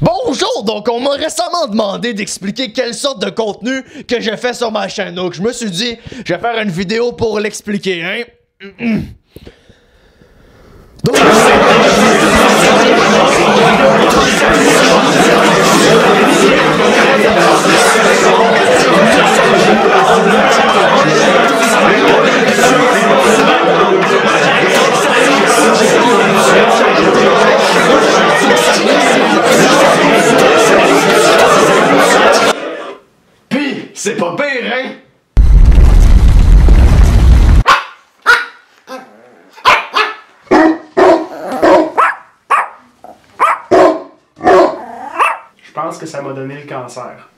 Bonjour! Donc, on m'a récemment demandé d'expliquer quelle sorte de contenu que je fais sur ma chaîne. Donc, je me suis dit, je vais faire une vidéo pour l'expliquer, hein? c'est pas pire, hein? Je pense que ça m'a donné le cancer.